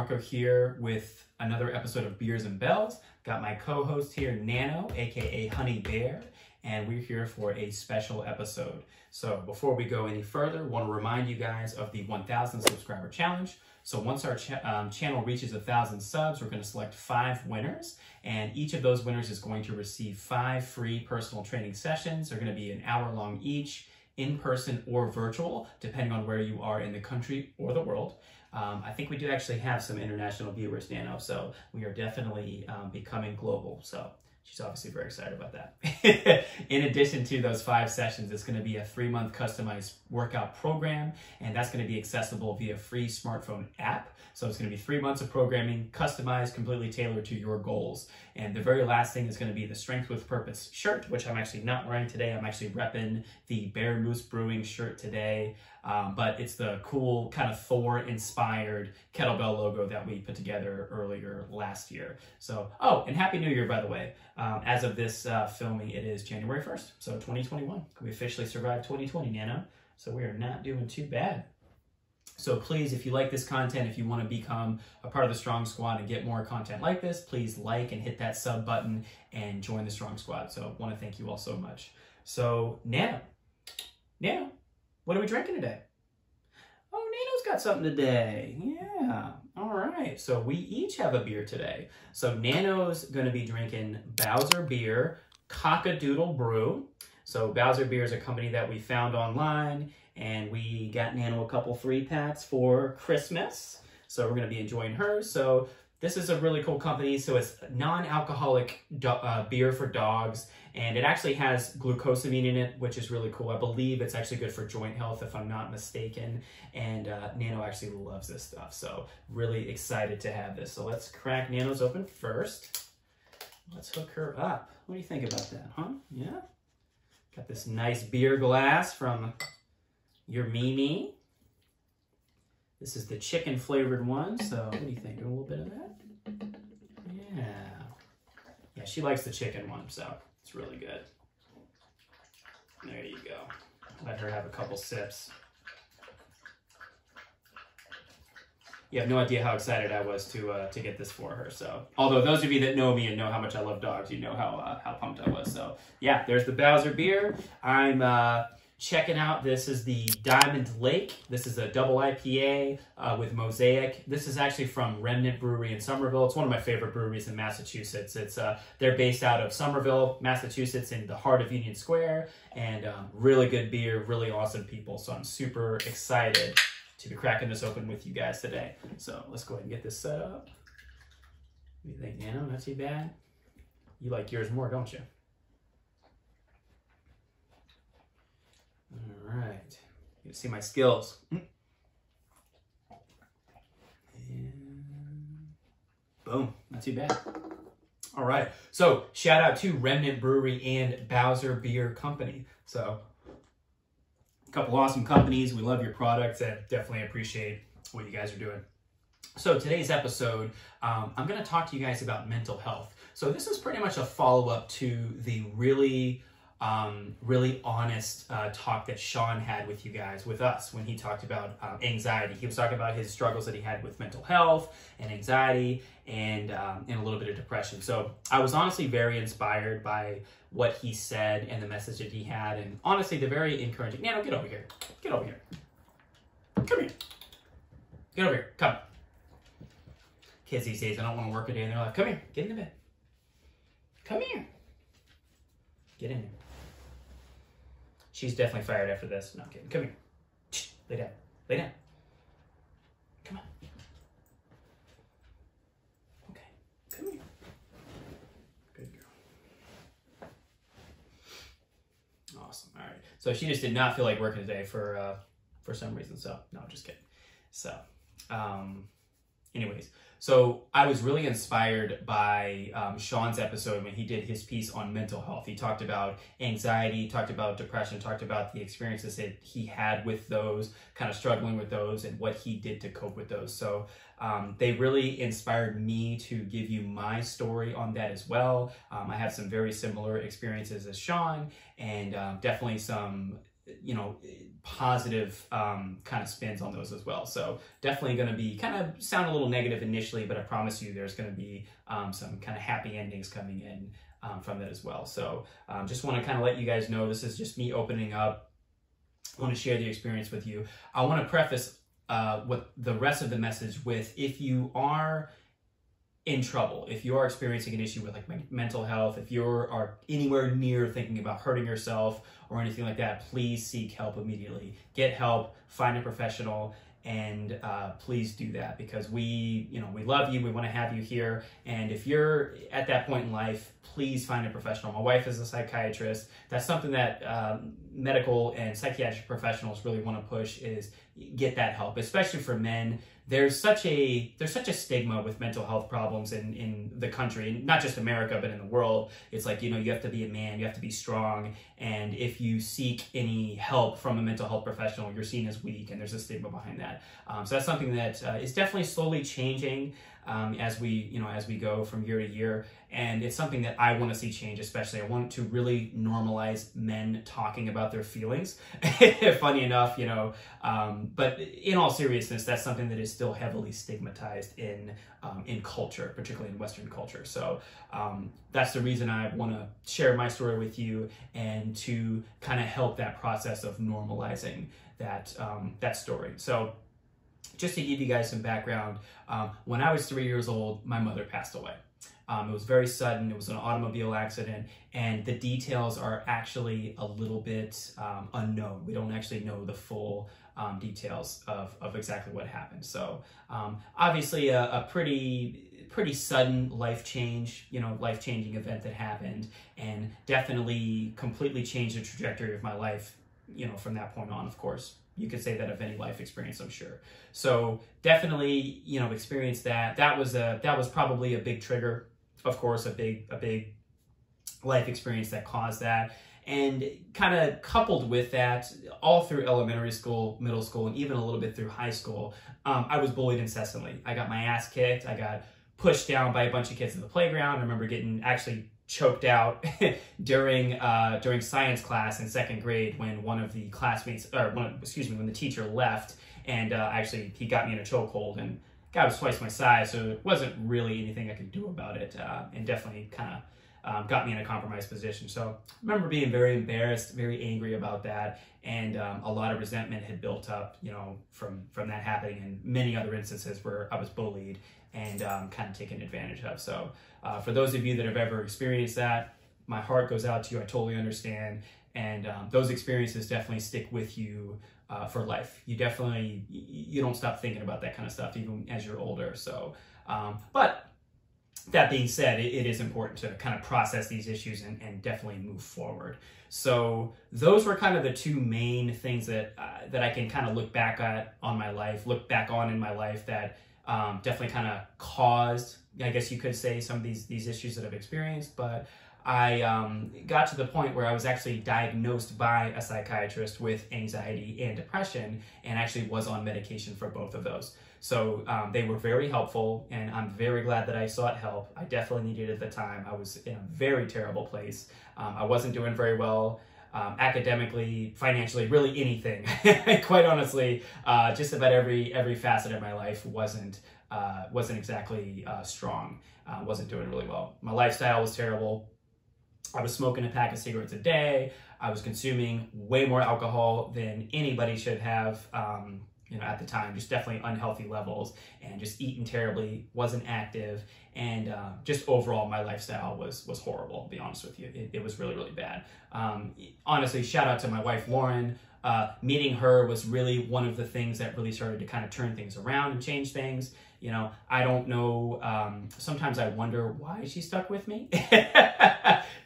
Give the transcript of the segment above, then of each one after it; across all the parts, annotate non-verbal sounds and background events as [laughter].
Marco here with another episode of Beers and Bells. Got my co-host here, Nano, aka Honey Bear, and we're here for a special episode. So before we go any further, want to remind you guys of the 1,000 subscriber challenge. So once our um, channel reaches 1,000 subs, we're going to select five winners, and each of those winners is going to receive five free personal training sessions. They're going to be an hour long each, in person or virtual, depending on where you are in the country or the world. Um, I think we do actually have some international viewers, now, so we are definitely um, becoming global. So she's obviously very excited about that. [laughs] in addition to those five sessions, it's going to be a three month customized workout program, and that's going to be accessible via free smartphone app. So it's going to be three months of programming, customized, completely tailored to your goals. And the very last thing is going to be the Strength with Purpose shirt, which I'm actually not wearing today. I'm actually repping the Bear Moose Brewing shirt today. Um, but it's the cool kind of Thor inspired kettlebell logo that we put together earlier last year. So, oh, and Happy New Year, by the way. Um, as of this uh, filming, it is January 1st, so 2021. We officially survived 2020, Nano. So we are not doing too bad. So please, if you like this content, if you want to become a part of the Strong Squad and get more content like this, please like and hit that sub button and join the Strong Squad. So I want to thank you all so much. So Nano, Nano, what are we drinking today? Oh, Nano's got something today. Yeah. All right. So we each have a beer today. So Nano's going to be drinking Bowser Beer Cockadoodle Brew. So Bowser Beer is a company that we found online and we got Nano a couple free packs for Christmas. So we're going to be enjoying hers. So this is a really cool company. So it's non-alcoholic uh, beer for dogs, and it actually has glucosamine in it, which is really cool. I believe it's actually good for joint health, if I'm not mistaken. And uh, Nano actually loves this stuff. So really excited to have this. So let's crack Nano's open first. Let's hook her up. What do you think about that, huh? Yeah? Got this nice beer glass from your Mimi. This is the chicken flavored one. So what do you think? A little bit of that? Yeah. Yeah, she likes the chicken one, so it's really good. There you go. Let her have a couple sips. You have no idea how excited I was to uh, to get this for her. So, although those of you that know me and know how much I love dogs, you know how uh, how pumped I was. So, yeah, there's the Bowser beer. I'm uh, checking out. This is the Diamond Lake. This is a double IPA uh, with Mosaic. This is actually from Remnant Brewery in Somerville. It's one of my favorite breweries in Massachusetts. It's uh, They're based out of Somerville, Massachusetts in the heart of Union Square. And um, really good beer, really awesome people. So I'm super excited to be cracking this open with you guys today. So let's go ahead and get this set up. What do you think, Nano? Not too bad? You like yours more, don't you? All right. You see my skills. And boom. Not too bad. All right. So shout out to Remnant Brewery and Bowser Beer Company. So a couple awesome companies. We love your products and definitely appreciate what you guys are doing. So today's episode, um, I'm going to talk to you guys about mental health. So this is pretty much a follow-up to the really um, really honest uh, talk that Sean had with you guys, with us, when he talked about um, anxiety. He was talking about his struggles that he had with mental health and anxiety and, um, and a little bit of depression. So I was honestly very inspired by what he said and the message that he had. And honestly, the very encouraging, Nano, get over here. Get over here. Come here. Get over here. Come. Kids these days, I don't want to work a day in their life. Come here. Get in the bed. Come here. Get in here. She's definitely fired after this. No, I'm kidding. Come here. Lay down. Lay down. Come on. Okay. Come here. Good girl. Awesome. All right. So she just did not feel like working today for uh, for some reason. So no, just kidding. So, um, anyways, so I was really inspired by um, Sean's episode when he did his piece on mental health. He talked about anxiety, talked about depression, talked about the experiences that he had with those, kind of struggling with those, and what he did to cope with those. So um, they really inspired me to give you my story on that as well. Um, I have some very similar experiences as Sean, and um, definitely some you know, positive um, kind of spins on those as well. So definitely going to be kind of sound a little negative initially, but I promise you there's going to be um, some kind of happy endings coming in um, from that as well. So um, just want to kind of let you guys know this is just me opening up. I want to share the experience with you. I want to preface uh, what the rest of the message with if you are in trouble, if you're experiencing an issue with like mental health, if you are anywhere near thinking about hurting yourself or anything like that, please seek help immediately. Get help, find a professional, and uh, please do that because we, you know, we love you. We want to have you here. And if you're at that point in life, please find a professional. My wife is a psychiatrist. That's something that um, medical and psychiatric professionals really want to push is get that help, especially for men. There's such a there's such a stigma with mental health problems in in the country not just america but in the world. It's like you know you have to be a man you have to be strong and if you seek any help from a mental health professional you're seen as weak and there's a stigma behind that. Um, so that's something that uh, is definitely slowly changing um, as we you know as we go from year to year. And it's something that i want to see change especially. I want to really normalize men talking about their feelings. [laughs] Funny enough you know um, but in all seriousness that's something that is still heavily stigmatized in um, in culture particularly in western culture. So um, that's the reason i want to share my story with you and to kind of help that process of normalizing that um, that story. So just to give you guys some background, um, when I was three years old, my mother passed away. Um, it was very sudden. It was an automobile accident, and the details are actually a little bit um, unknown. We don't actually know the full um, details of, of exactly what happened. So, um, obviously, a, a, pretty pretty sudden life change, you know, life changing event that happened, and definitely completely changed the trajectory of my life. You know, from that point on, of course you could say that of any life experience, I'm sure. So definitely, you know, experience that. That was a that was probably a big trigger, of course, a big a big life experience that caused that. And kind of coupled with that, all through elementary school, middle school, and even a little bit through high school, um, I was bullied incessantly. I got my ass kicked. I got pushed down by a bunch of kids in the playground. I remember getting actually choked out [laughs] during uh, during science class in second grade when one of the classmates, or one, excuse me, when the teacher left, and uh, actually he got me in a chokehold, and guy was twice my size, so it wasn't really anything I could do about it, uh, and definitely kind of. Um, got me in a compromised position. So I remember being very embarrassed, very angry about that, and um, a lot of resentment had built up, you know, from from that happening, and many other instances where I was bullied and um, kind of taken advantage of. So uh, for those of you that have ever experienced that, my heart goes out to you. I totally understand. And um, those experiences definitely stick with you uh, for life. You definitely, you don't stop thinking about that kind of stuff even as you're older. So, um, but that being said, it, it is important to kind of process these issues and, and, definitely move forward. So those were kind of the two main things that uh, that I can kind of look back at on my life, look back on in my life that um, definitely kind of caused, I guess you could say, some of these these issues that I've experienced. But I um, got to the point where I was actually diagnosed by a psychiatrist with anxiety and depression, and actually was on medication for both of those. So um, they were very helpful, and I'm very glad that I sought help. I definitely needed it at the time. I was in a very terrible place. Um, I wasn't doing very well um, academically, financially, really anything. [laughs] Quite honestly, uh, just about every every facet of my life wasn't uh, wasn't exactly uh, strong. Uh, wasn't doing really well. My lifestyle was terrible. I was smoking a pack of cigarettes a day. I was consuming way more alcohol than anybody should have. Um, you know, at the time, just definitely unhealthy levels and just eating terribly, wasn't active, and uh, just overall my lifestyle was was horrible. To be honest with you, it, it was really really bad. Um, honestly, shout out to my wife Lauren. Uh, meeting her was really one of the things that really started to kind of turn things around and change things. You know, I don't know. Um, sometimes I wonder why she stuck with me [laughs]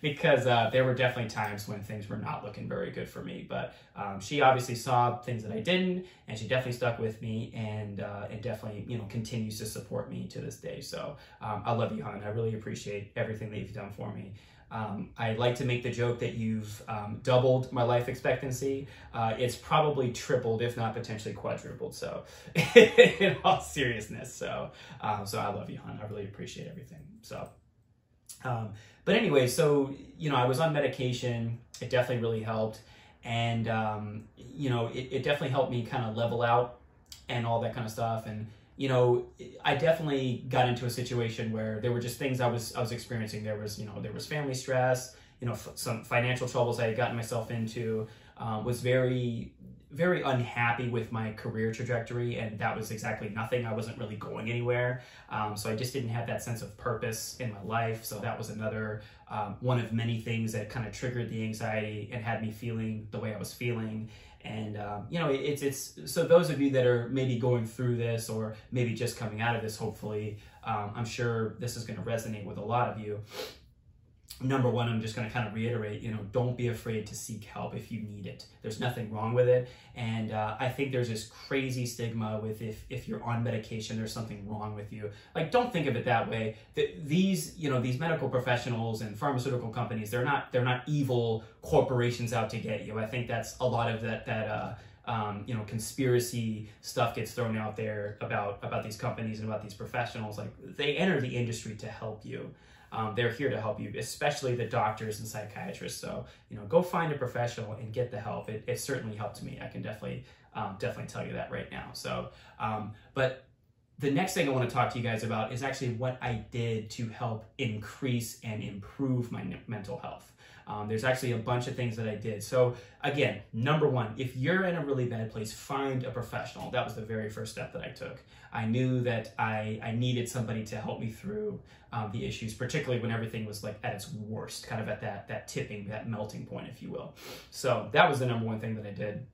because uh, there were definitely times when things were not looking very good for me. But um, she obviously saw things that I didn't, and she definitely stuck with me, and uh, and definitely you know continues to support me to this day. So um, I love you, hon. I really appreciate everything that you've done for me. Um, I like to make the joke that you've um, doubled my life expectancy. Uh, it's probably tripled, if not potentially quadrupled. So, [laughs] in all seriousness, so um, so I love you, hon. I really appreciate everything. So, um, but anyway, so you know, I was on medication. It definitely really helped. and um, you know, it, it definitely helped me kind of level out and all that kind of stuff. And you know, I definitely got into a situation where there were just things I was I was experiencing. There was you know there was family stress, you know, some financial troubles I had gotten myself into. Um, was very very unhappy with my career trajectory, and that was exactly nothing. I wasn't really going anywhere, um, so I just didn't have that sense of purpose in my life. So that was another um, one of many things that kind of triggered the anxiety and had me feeling the way I was feeling. And um, you know, it's it's so those of you that are maybe going through this or maybe just coming out of this, hopefully, um, I'm sure this is going to resonate with a lot of you number one, I'm just going to kind of reiterate, you know, don't be afraid to seek help if you need it. There's nothing wrong with it. And uh, I think there's this crazy stigma with if, if you're on medication, there's something wrong with you. Like, don't think of it that way. That these, you know, these medical professionals and pharmaceutical companies, they're not, they're not evil corporations out to get you. I think that's a lot of that, that, uh, um, you know, conspiracy stuff gets thrown out there about about these companies and about these professionals. Like they enter the industry to help you. Um, they're here to help you, especially the doctors and psychiatrists. So, you know, go find a professional and get the help. It, it certainly helped me. I can definitely, um, definitely tell you that right now. So, um, but the next thing I want to talk to you guys about is actually what I did to help increase and improve my mental health. Um, there's actually a bunch of things that I did. So again, number one, if you're in a really bad place, find a professional. That was the very first step that I took. I knew that I, I needed somebody to help me through um, the issues, particularly when everything was like at its worst, kind of at that, that tipping, that melting point, if you will. So that was the number one thing that I did.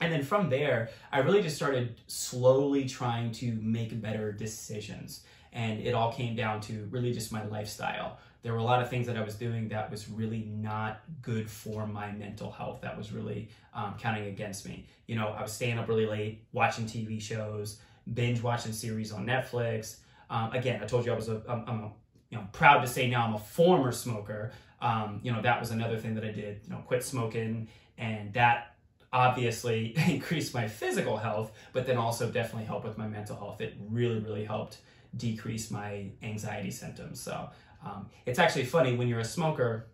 And then from there, I really just started slowly trying to make better decisions. And it all came down to really just my lifestyle there were a lot of things that I was doing that was really not good for my mental health. That was really um, counting against me. You know, I was staying up really late, watching TV shows, binge watching series on Netflix. Um, again, I told you I was a, I'm, I'm a, you know, proud to say now I'm a former smoker. Um, you know, that was another thing that I did. You know, quit smoking, and that obviously [laughs] increased my physical health, but then also definitely helped with my mental health. It really, really helped decrease my anxiety symptoms. So um, it's actually funny when you're a smoker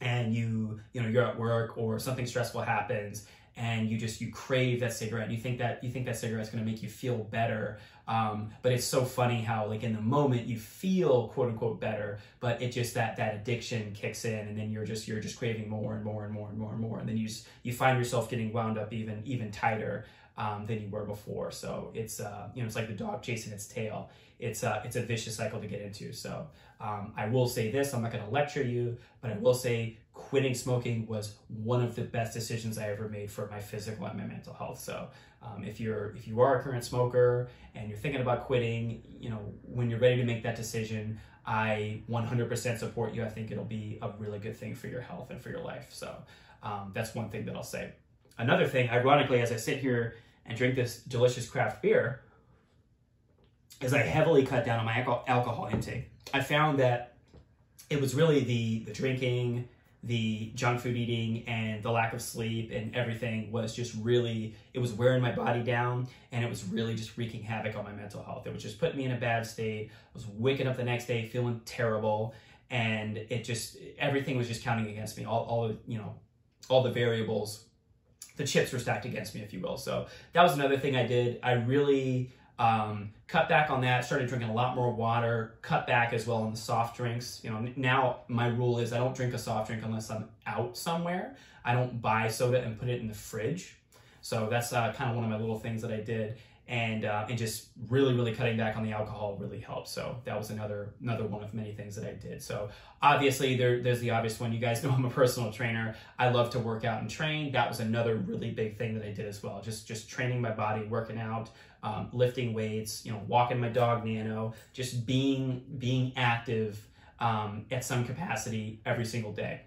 and you you know you're at work or something stressful happens and you just you crave that cigarette you think that you think that cigarette's going to make you feel better. Um, but it's so funny how like in the moment you feel quote unquote better but it just that that addiction kicks in and then you're just you're just craving more and more and more and more and more. And then you just, you find yourself getting wound up even even tighter um, than you were before. So it's uh, you know it's like the dog chasing its tail it's a, it's a vicious cycle to get into. So um, I will say this, I'm not going to lecture you, but I will say quitting smoking was one of the best decisions I ever made for my physical and my mental health. So um, if you're if you are a current smoker and you're thinking about quitting, you know when you're ready to make that decision, I 100% support you. I think it'll be a really good thing for your health and for your life. So um, that's one thing that I'll say. Another thing, ironically, as I sit here and drink this delicious craft beer, is I heavily cut down on my alcohol intake. I found that it was really the the drinking, the junk food eating, and the lack of sleep and everything was just really it was wearing my body down, and it was really just wreaking havoc on my mental health. It was just putting me in a bad state. I was waking up the next day feeling terrible, and it just everything was just counting against me. All all you know, all the variables. The chips were stacked against me, if you will. So that was another thing I did. I really um, cut back on that, started drinking a lot more water, cut back as well on the soft drinks. You know, now my rule is I don't drink a soft drink unless I'm out somewhere. I don't buy soda and put it in the fridge. So that's uh, kind of one of my little things that I did. And uh, and just really really cutting back on the alcohol really helped. So that was another another one of many things that i did. So obviously there, there's the obvious one. You guys [laughs] know i'm a personal trainer. I love to work out and train. That was another really big thing that i did as well. Just just training my body working out um, lifting weights you know walking my dog nano just being being active um, at some capacity every single day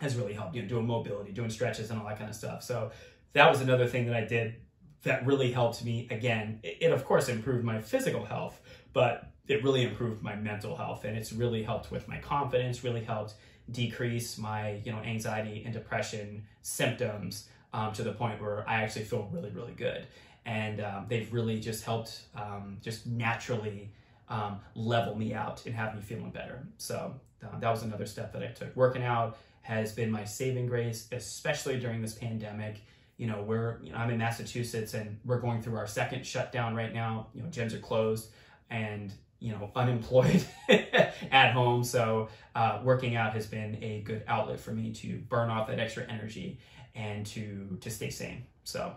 has really helped you know doing mobility doing stretches and all that kind of stuff. So that was another thing that i did that really helped me again. It, it, of course improved my physical health but it really improved my mental health and it's really helped with my confidence really helped decrease my you know anxiety and depression symptoms um, to the point where i actually feel really really good and um, they've really just helped um, just naturally um, level me out and have me feeling better so uh, that was another step that i took working out has been my saving grace, especially during this pandemic. You know, we're you know, I'm in Massachusetts and we're going through our second shutdown right now. You know, gyms are closed and you know [laughs] unemployed [laughs] at home. So uh, working out has been a good outlet for me to burn off that extra energy and to to stay sane. So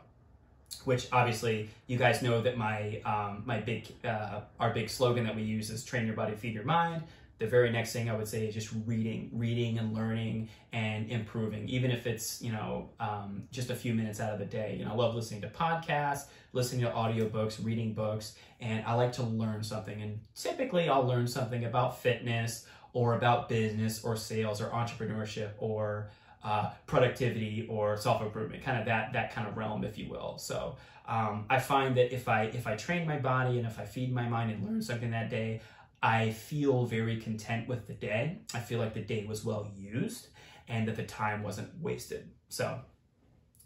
which obviously you guys know that my um, my big uh, our big slogan that we use is train your body, feed your mind. The very next thing I would say is just reading, reading and learning and improving, even if it's you know um, just a few minutes out of the day. You know, I love listening to podcasts, listening to audiobooks, reading books, and I like to learn something. And typically, I'll learn something about fitness or about business or sales or entrepreneurship or uh, productivity or self improvement, kind of that that kind of realm, if you will. So um, I find that if I if I train my body and if I feed my mind and learn something that day, I feel very content with the day. I feel like the day was well used and that the time wasn't wasted. So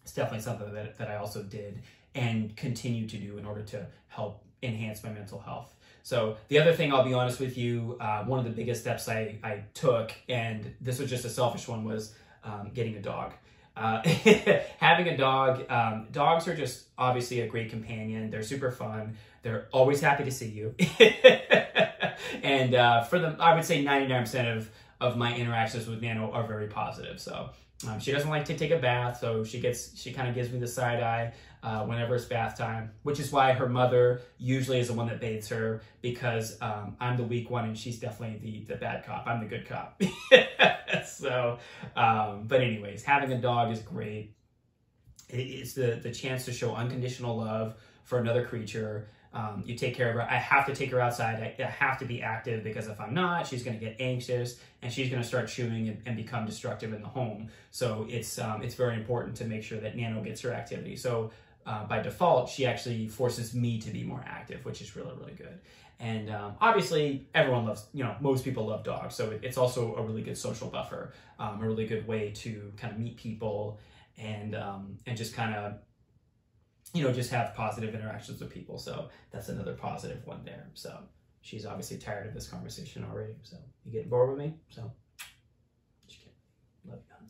it's definitely something that, that I also did and continue to do in order to help enhance my mental health. So the other thing, I'll be honest with you, uh, one of the biggest steps I, I took, and this was just a selfish one, was um, getting a dog. Uh, [laughs] having a dog, um, dogs are just obviously a great companion. They're super fun. They're always happy to see you. [laughs] and uh, for them, I would say 99% of, of my interactions with Nano are very positive. So um, she doesn't like to take a bath, so she gets she kind of gives me the side eye uh, whenever it's bath time, which is why her mother usually is the one that bathes her because um, I'm the weak one and she's definitely the the bad cop. I'm the good cop. [laughs] so, um, but anyways, having a dog is great. It's the the chance to show unconditional love for another creature um, you take care of her. I have to take her outside. I, I have to be active because if I'm not, she's going to get anxious and she's going to start chewing and, and, become destructive in the home. So it's um, it's very important to make sure that Nano gets her activity. So uh, by default, she actually forces me to be more active, which is really really good. And um, obviously, everyone loves you know most people love dogs, so it's also a really good social buffer, um, a really good way to kind of meet people and um, and just kind of you know, just have positive interactions with people. So that's another positive one there. So she's obviously tired of this conversation already. So you getting bored with me? So love you.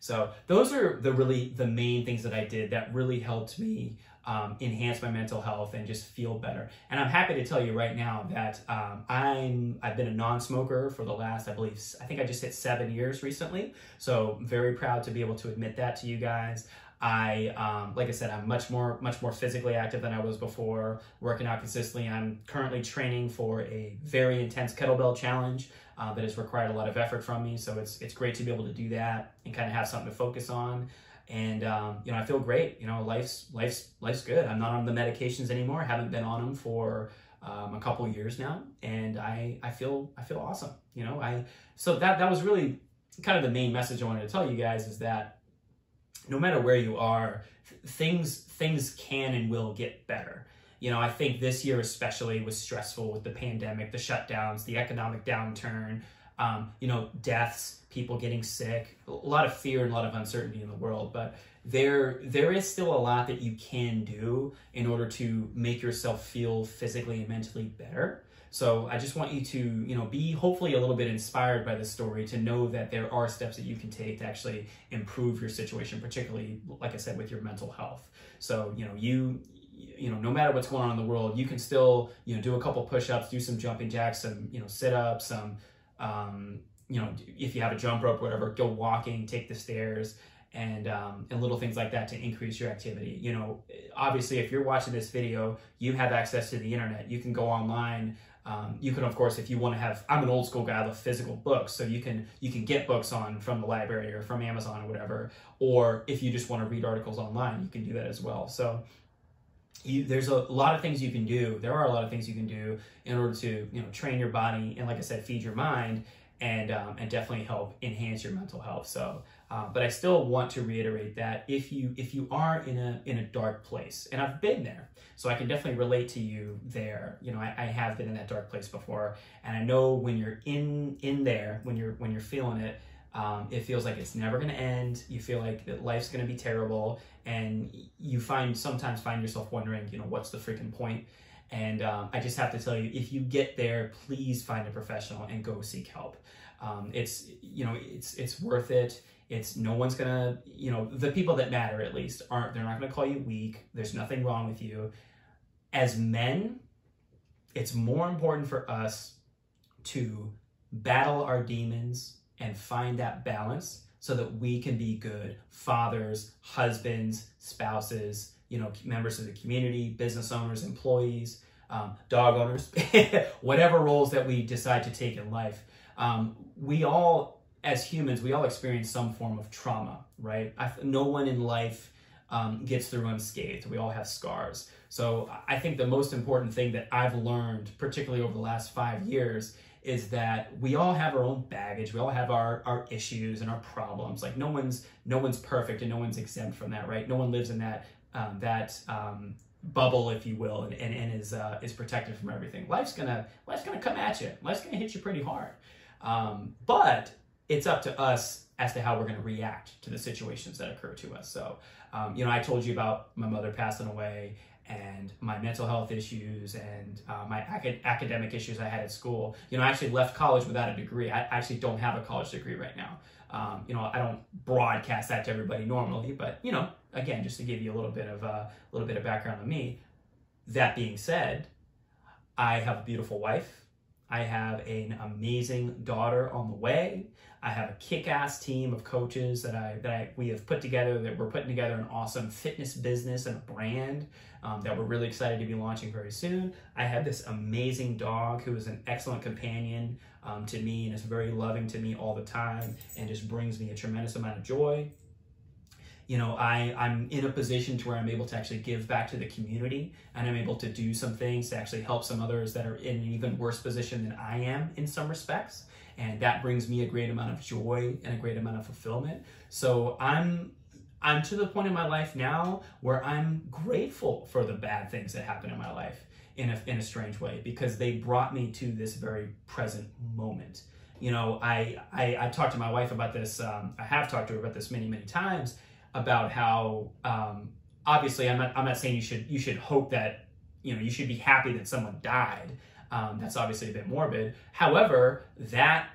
So those are the really the main things that I did that really helped me um, enhance my mental health and just feel better. And I'm happy to tell you right now that um, I'm I've been a non-smoker for the last I believe I think I just hit seven years recently. So very proud to be able to admit that to you guys. I, um, like I said, I'm much more, much more physically active than I was before, working out consistently. I'm currently training for a very intense kettlebell challenge uh, that has required a lot of effort from me. So it's, it's great to be able to do that and kind of have something to focus on. And, um, you know, I feel great, you know, life's, life's, life's good. I'm not on the medications anymore. I haven't been on them for, um, a couple years now. And I, I feel, I feel awesome. You know, I, so that, that was really kind of the main message I wanted to tell you guys is that no matter where you are, things things can and will get better. You know, I think this year especially was stressful with the pandemic, the shutdowns, the economic downturn, um, you know, deaths, people getting sick, a lot of fear and a lot of uncertainty in the world. But there there is still a lot that you can do in order to make yourself feel physically and mentally better. So I just want you to, you know, be hopefully a little bit inspired by this story to know that there are steps that you can take to actually improve your situation, particularly, like I said, with your mental health. So, you know, you, you know, no matter what's going on in the world, you can still, you know, do a couple push-ups, do some jumping jacks, some, you know, sit-ups, some, um, you know, if you have a jump rope, whatever, go walking, take the stairs, and um, and little things like that to increase your activity. You know, obviously, if you're watching this video, you have access to the internet. You can go online. Um, you can, of course, if you want to have, I'm an old school guy, I love physical books, so you can you can get books on from the library or from Amazon or whatever. Or if you just want to read articles online, you can do that as well. So you, there's a lot of things you can do. There are a lot of things you can do in order to you know train your body and, like I said, feed your mind and um, and definitely help enhance your mental health. So, uh, but I still want to reiterate that if you if you are in a in a dark place, and I've been there, so I can definitely relate to you there. You know, I, I have been in that dark place before, and I know when you're in in there, when you're when you're feeling it. Um, it feels like it's never going to end. You feel like that life's going to be terrible, and you find sometimes find yourself wondering, you know, what's the freaking point? And um, I just have to tell you, if you get there, please find a professional and go seek help. Um, it's you know it's it's worth it. It's no one's gonna you know the people that matter at least aren't they're not gonna call you weak. There's nothing wrong with you. As men, it's more important for us to battle our demons and find that balance so that we can be good fathers, husbands, spouses, you know, members of the community, business owners, employees, um, dog owners, [laughs] whatever roles that we decide to take in life. Um, we all, as humans, we all experience some form of trauma, right? I, no one in life um, gets through unscathed. We all have scars. So I think the most important thing that I've learned, particularly over the last five years, is that we all have our own baggage. We all have our, our issues and our problems. Like no one's no one's perfect and no one's exempt from that, right? No one lives in that um, that um, bubble, if you will, and, and, and is uh, is protected from everything. Life's gonna life's gonna come at you. Life's gonna hit you pretty hard. Um, but it's up to us as to how we're going to react to the situations that occur to us. So, um, you know, I told you about my mother passing away and my mental health issues and uh, my ac- academic issues I had at school. You know, I actually left college without a degree. I actually don't have a college degree right now. Um, you know, I don't broadcast that to everybody normally, but you know, again, just to give you a little bit of a uh, little bit of background on me. That being said, I have a beautiful wife. I have an amazing daughter on the way. I have a kick-ass team of coaches that I that we have put together. That we're putting together an awesome fitness business and a brand um, that we're really excited to be launching very soon. I have this amazing dog who is an excellent companion um, to me and is very loving to me all the time and just brings me a tremendous amount of joy you know, I, I'm in a position to where I'm able to actually give back to the community and I'm able to do some things to actually help some others that are in an even worse position than I am in some respects. And that brings me a great amount of joy and a great amount of fulfillment. So I'm I'm to the point in my life now where I'm grateful for the bad things that happen in my life in a, in a strange way because they brought me to this very present moment. You know, I, I, I talked to my wife about this. Um, I have talked to her about this many, many times about how um, obviously I'm not I'm not saying you should you should hope that you know you should be happy that someone died. Um, that's obviously a bit morbid. However, that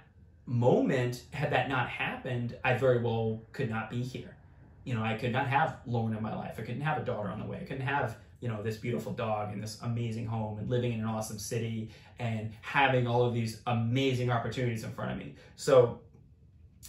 moment had that not happened, I very well could not be here. You know, I could not have Lauren in my life. I couldn't have a daughter on the way. I couldn't have you know this beautiful dog and this amazing home and living in an awesome city and having all of these amazing opportunities in front of me. So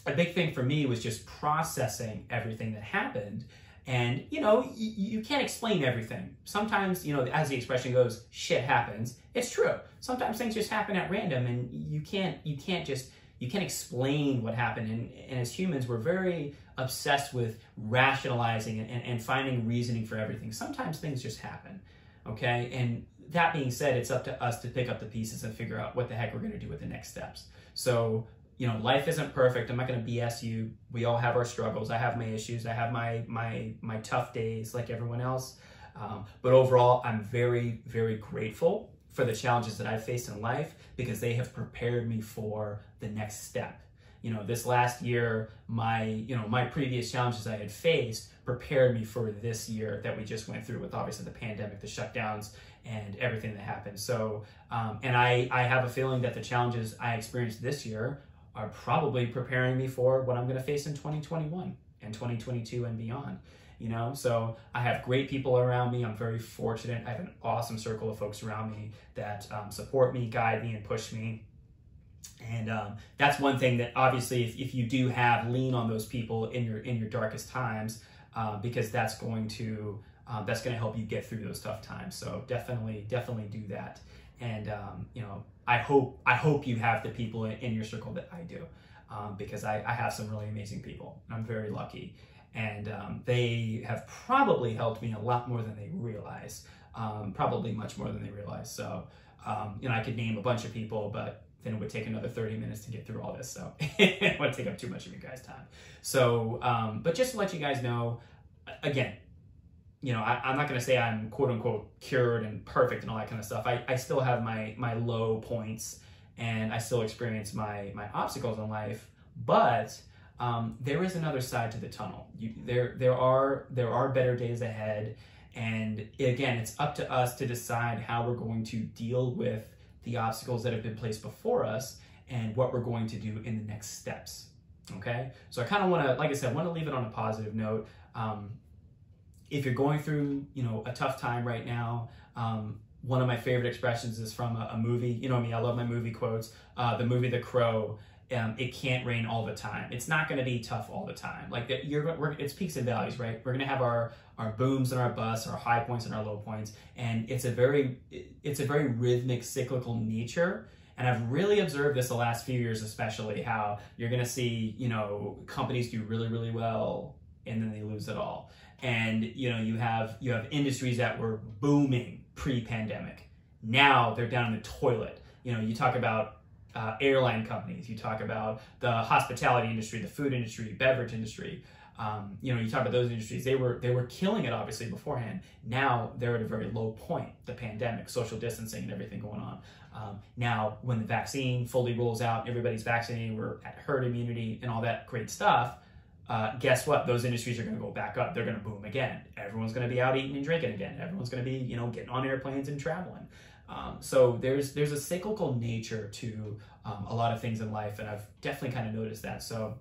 a big thing for me was just processing everything that happened. And, you know, y- you can't explain everything. Sometimes, you know, as the expression goes, shit happens. It's true. Sometimes things just happen at random and you can't, you can't just, you can't explain what happened. And, and as humans, we're very obsessed with rationalizing and, and finding reasoning for everything. Sometimes things just happen. Okay. And that being said, it's up to us to pick up the pieces and figure out what the heck we're going to do with the next steps. So you know, life isn't perfect. I'm not going to BS you. We all have our struggles. I have my issues. I have my my my tough days like everyone else. Um, but overall, I'm very very grateful for the challenges that I've faced in life because they have prepared me for the next step. You know, this last year, my you know my previous challenges I had faced prepared me for this year that we just went through with obviously the pandemic, the shutdowns, and everything that happened. So, um, and I I have a feeling that the challenges I experienced this year are probably preparing me for what I'm going to face in 2021 and 2022 and beyond. You know, so I have great people around me. I'm very fortunate. I have an awesome circle of folks around me that um, support me, guide me, and push me. And um, that's one thing that obviously, if, if you do have, lean on those people in your in your darkest times, uh, because that's going to um, that's going to help you get through those tough times. So definitely, definitely do that. And um, you know, I hope I hope you have the people in, your circle that I do, um, because I, I, have some really amazing people. I'm very lucky, and um, they have probably helped me a lot more than they realize. Um, probably much more than they realize. So um, you know, I could name a bunch of people, but then it would take another 30 minutes to get through all this. So [laughs] it would take up too much of your guys' time. So, um, but just to let you guys know, again, you know, I, am not going to say I'm quote unquote cured and perfect and all that kind of stuff. I, I still have my my low points and I still experience my my obstacles in life, but um, there is another side to the tunnel. You, there there are there are better days ahead, and again, it's up to us to decide how we're going to deal with the obstacles that have been placed before us and what we're going to do in the next steps. Okay, so I kind of want to, like I said, want to leave it on a positive note. Um, if you're going through, you know, a tough time right now, um, one of my favorite expressions is from a, a, movie. You know me, I love my movie quotes. Uh, the movie The Crow. Um, it can't rain all the time. It's not going to be tough all the time. Like that, you're it's peaks and valleys, right? We're going to have our our booms and our busts, our high points and our low points, and it's a very it's a very rhythmic, cyclical nature. And I've really observed this the last few years, especially how you're going to see, you know, companies do really, really well, and then they lose it all. And you know, you have you have industries that were booming pre-pandemic. Now they're down in the toilet. You know, you talk about uh, airline companies, you talk about the hospitality industry, the food industry, beverage industry. Um, you know, you talk about those industries. They were they were killing it obviously beforehand. Now they're at a very low point. The pandemic, social distancing, and everything going on. Um, now, when the vaccine fully rolls out, everybody's vaccinated, we're at herd immunity, and all that great stuff uh, guess what? Those industries are going to go back up. They're going to boom again. Everyone's going to be out eating and drinking again. Everyone's going to be, you know, getting on airplanes and traveling. Um, so there's there's a cyclical nature to um, a lot of things in life, and I've definitely kind of noticed that. So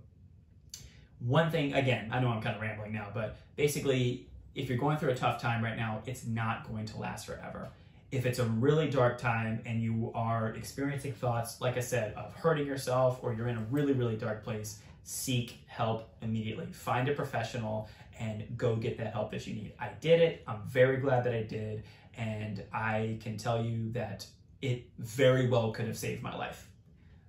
one thing, again, I know I'm kind of rambling now, but basically, if you're going through a tough time right now, it's not going to last forever. If it's a really dark time and you are experiencing thoughts, like I said, of hurting yourself, or you're in a really really dark place, seek help immediately. Find a professional and go get that help that you need. I did it. I'm very glad that I did. And I can tell you that it very well could have saved my life.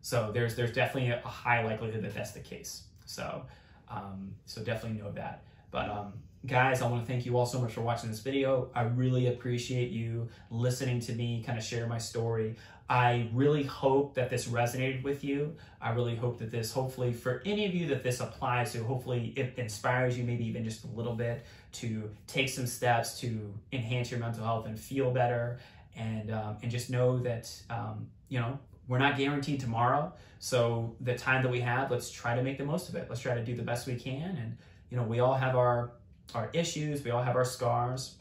So there's there's definitely a high likelihood that that's the case. So um, so definitely know that. But um, guys, I want to thank you all so much for watching this video. I really appreciate you listening to me kind of share my story. I really hope that this resonated with you. I really hope that this, hopefully, for any of you that this applies to, hopefully it inspires you maybe even just a little bit to take some steps to enhance your mental health and feel better. And, um, and just know that, um, you know, we're not guaranteed tomorrow. So the time that we have, let's try to make the most of it. Let's try to do the best we can. And, you know, we all have our our issues, we all have our scars.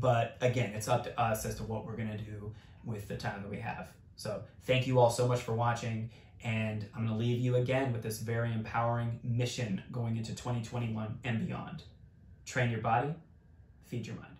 But again, it's up to us as to what we're going to do with the time that we have. So thank you all so much for watching. And I'm going to leave you again with this very empowering mission going into 2021 and beyond. Train your body, feed your mind.